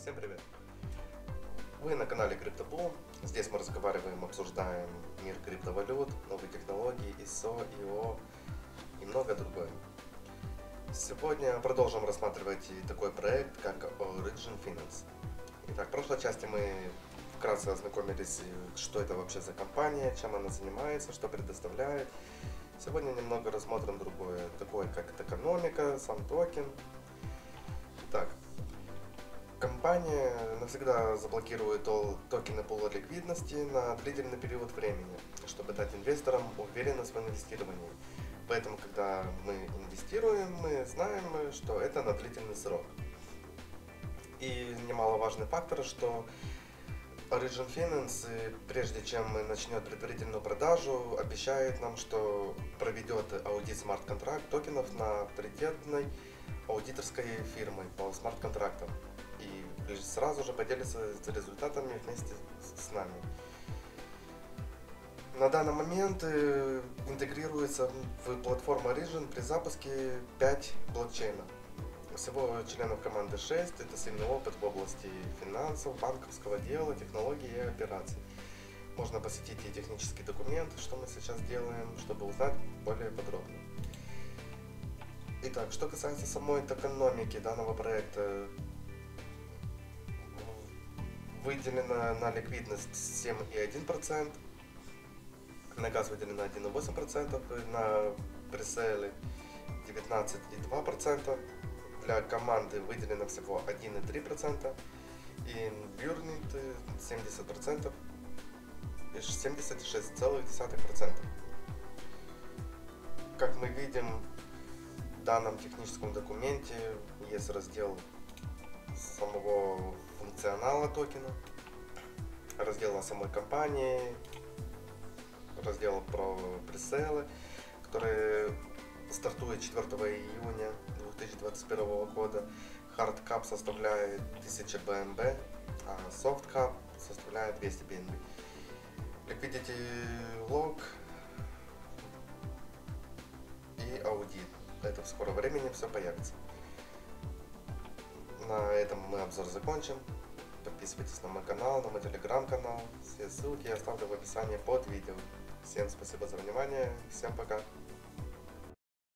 Всем привет! Вы на канале CryptoBoom. Здесь мы разговариваем, обсуждаем мир криптовалют, новые технологии, ISO, IO и многое другое. Сегодня продолжим рассматривать такой проект, как Origin Finance. Итак, в прошлой части мы вкратце ознакомились, что это вообще за компания, чем она занимается, что предоставляет. Сегодня немного рассмотрим другое, такое как экономика, сам токен. Компания навсегда заблокирует токены пула ликвидности на длительный период времени, чтобы дать инвесторам уверенность в инвестировании. Поэтому, когда мы инвестируем, мы знаем, что это на длительный срок. И немаловажный фактор, что Origin Finance, прежде чем начнет предварительную продажу, обещает нам, что проведет аудит смарт-контракт токенов на авторитетной аудиторской фирмой по смарт-контрактам. Сразу же поделится результатами вместе с нами. На данный момент э, интегрируется в платформу Origin при запуске 5 блокчейнов. Всего членов команды 6, это сильный опыт в области финансов, банковского дела, технологий и операций. Можно посетить и технические документы, что мы сейчас делаем, чтобы узнать более подробно. Итак, что касается самой экономики данного проекта, выделено на ликвидность 7,1%, на газ выделено 1,8%, на пресейлы 19,2%, для команды выделено всего 1,3%, и бюрнит 70%, и 76,1%. Как мы видим, в данном техническом документе есть раздел самого функционала токена, раздел о самой компании, раздел про пресейлы, которые стартует 4 июня 2021 года. Hardcap составляет 1000 BNB, а Softcap составляет 200 BNB. Liquidity log и аудит. Это в скором времени все появится. На этом мы обзор закончим. Подписывайтесь на мой канал, на мой телеграм-канал. Все ссылки я оставлю в описании под видео. Всем спасибо за внимание. Всем пока.